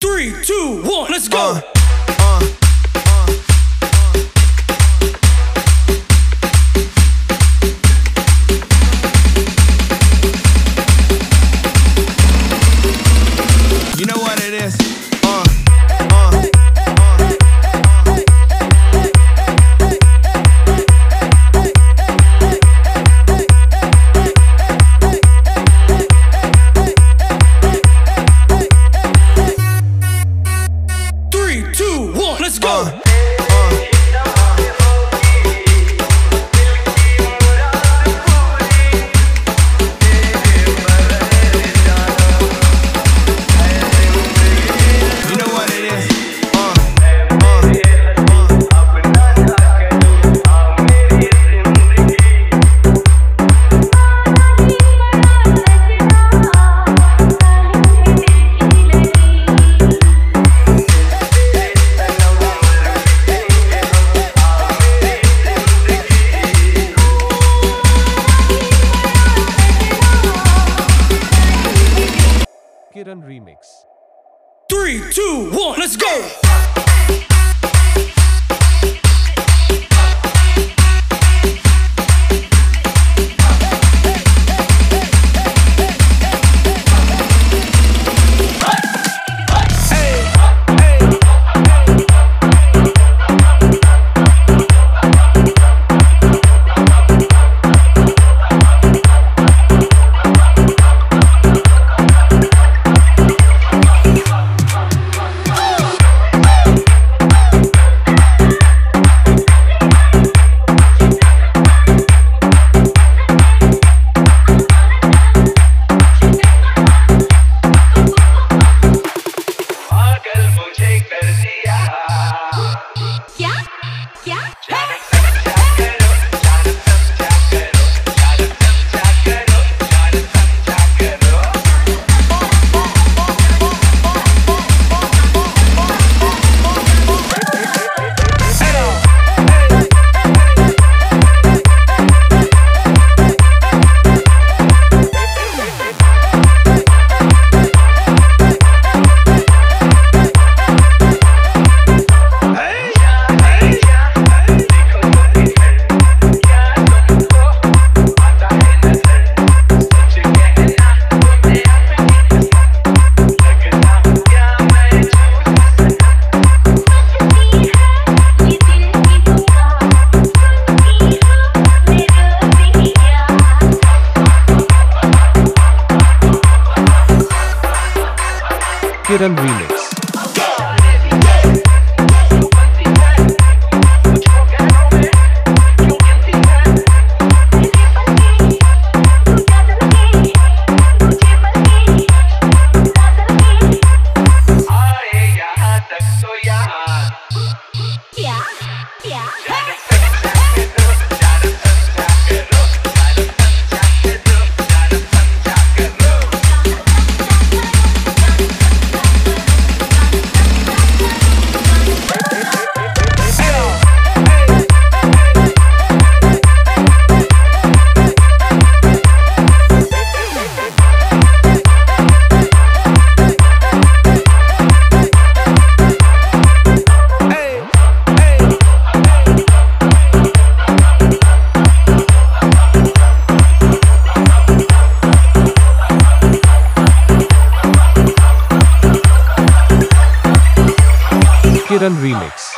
Three, two, one, let's go. Uh. Remix. Three, two, one, let's go! Rhythm Remix. Yeah, yeah. Viral Remix.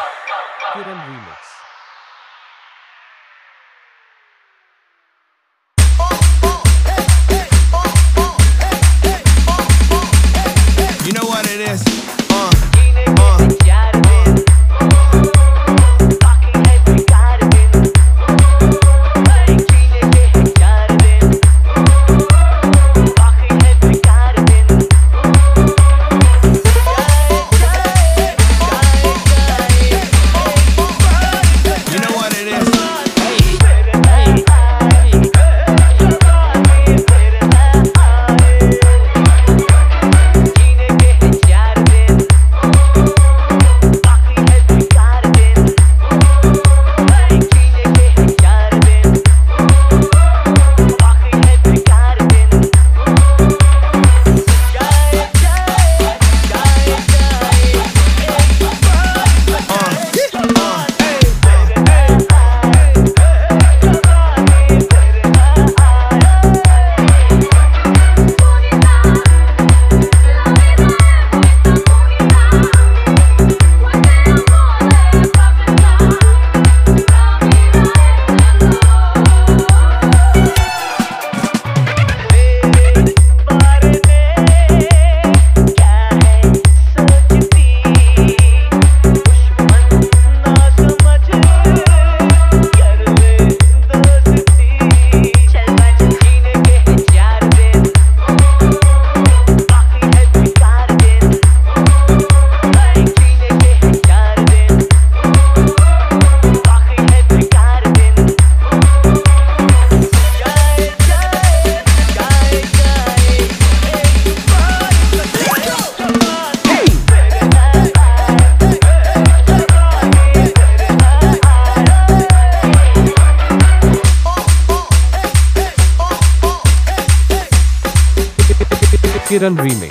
Kiran Remix.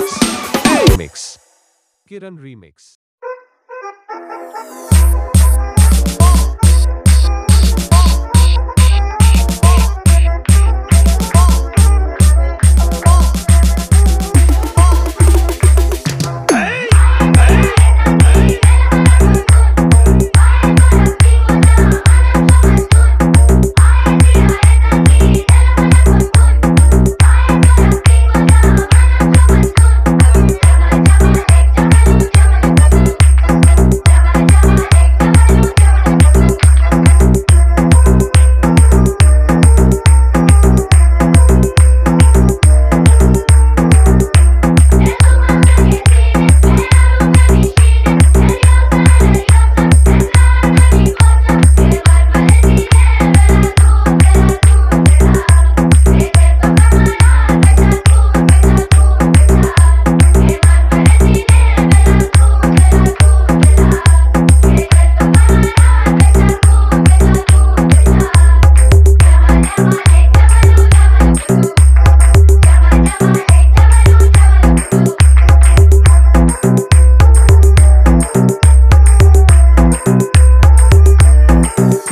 Remix. Kiran Remix.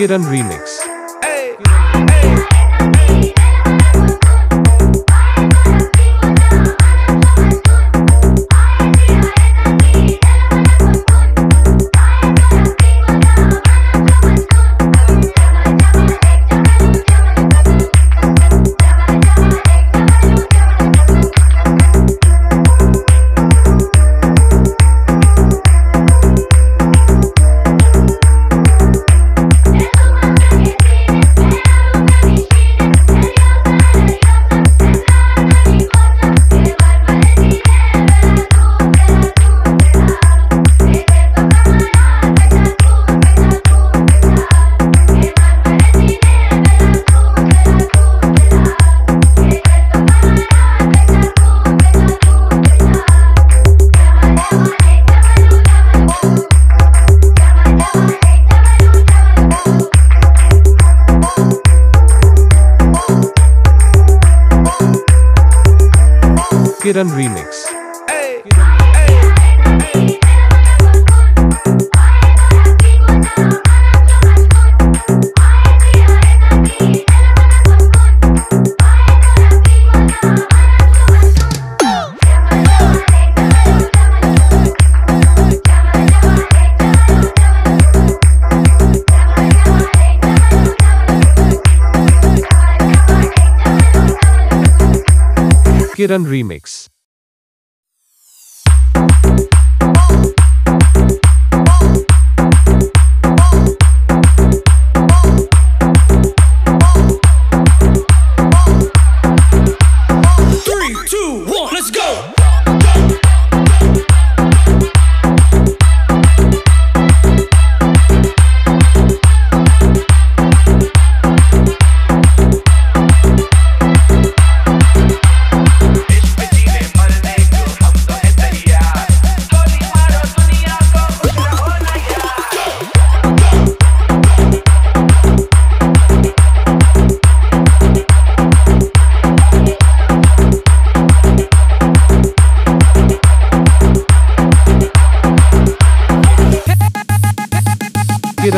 Kiran Remix. Kiran Remix. Kiran Remix.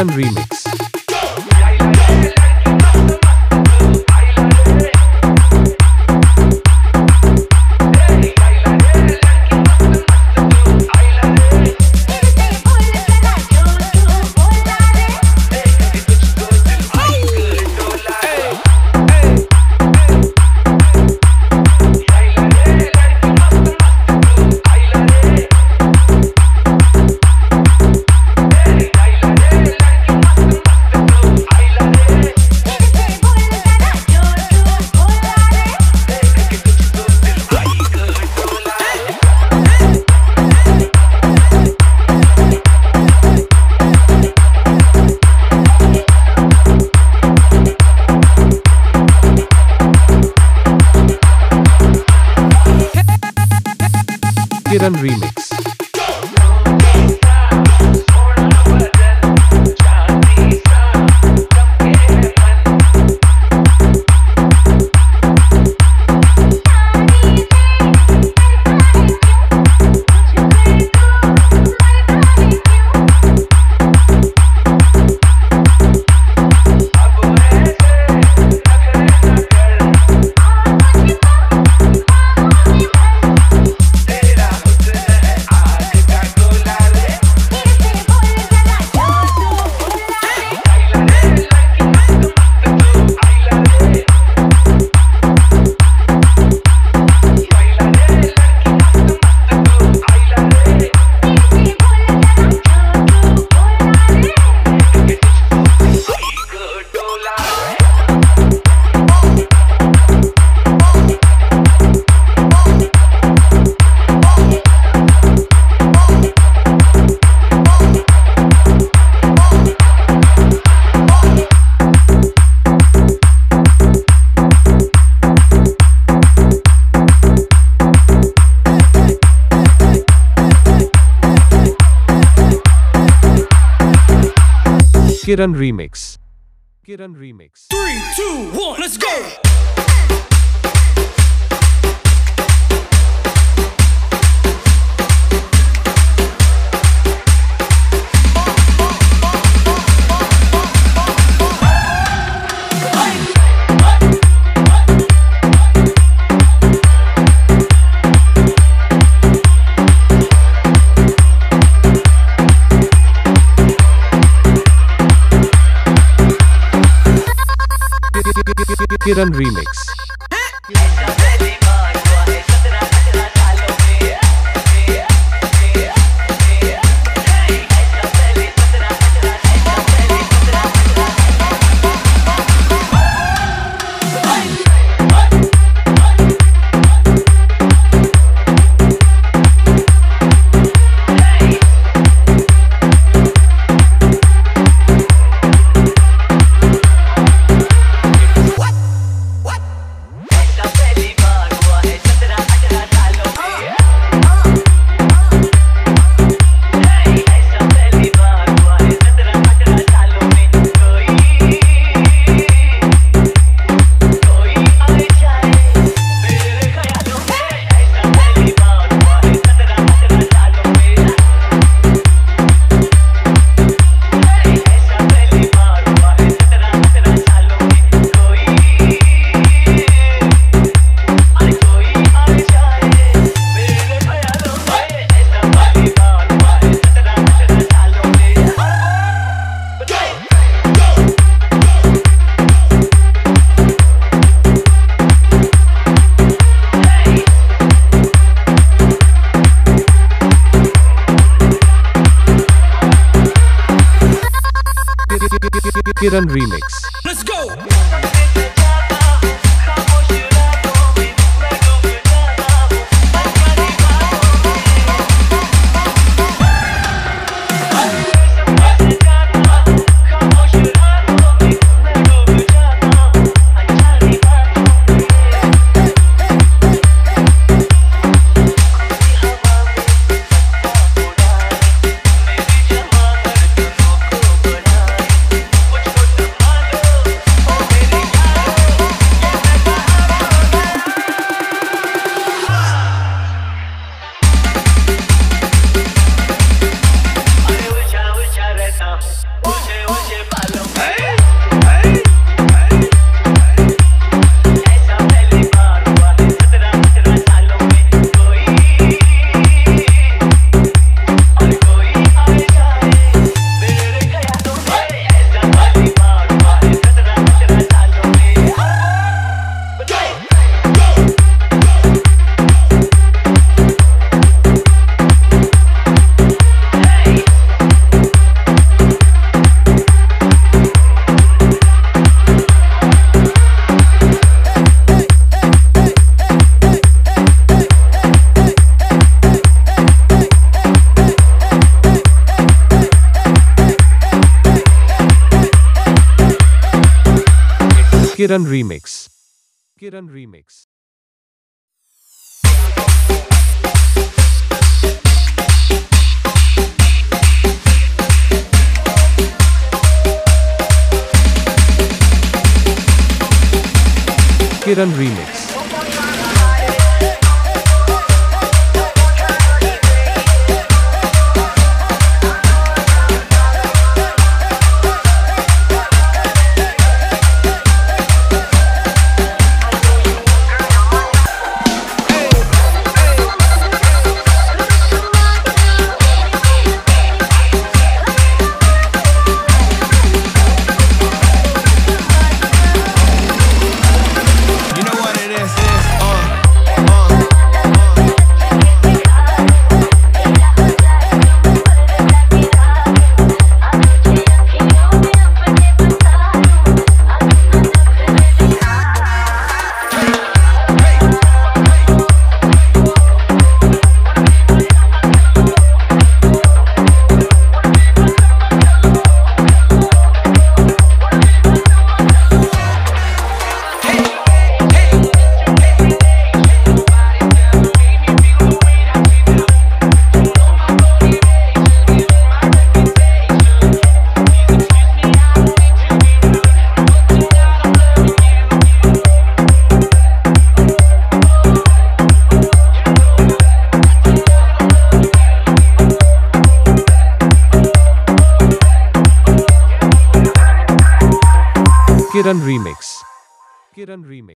Kiran Remix. Kiran Remix. Kiran Remix. Three, two, one, let's go. Kiran Remix. Kiran Remix. Let's go. Kiran Remix. Kiran Remix. Kiran Remix. Kiran Remix. Kiran Remix.